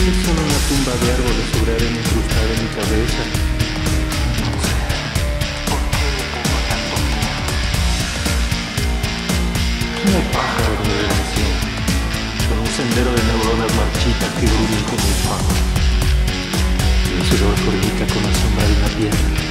Una tumba de árboles sobre arena incrustada en mi cabeza. No sé por qué le tengo tanto miedo. Un pájaro de redención, con un sendero de neuronas marchitas que gruñen con mis manos. Mi sudor formica con la sombra de una piedra.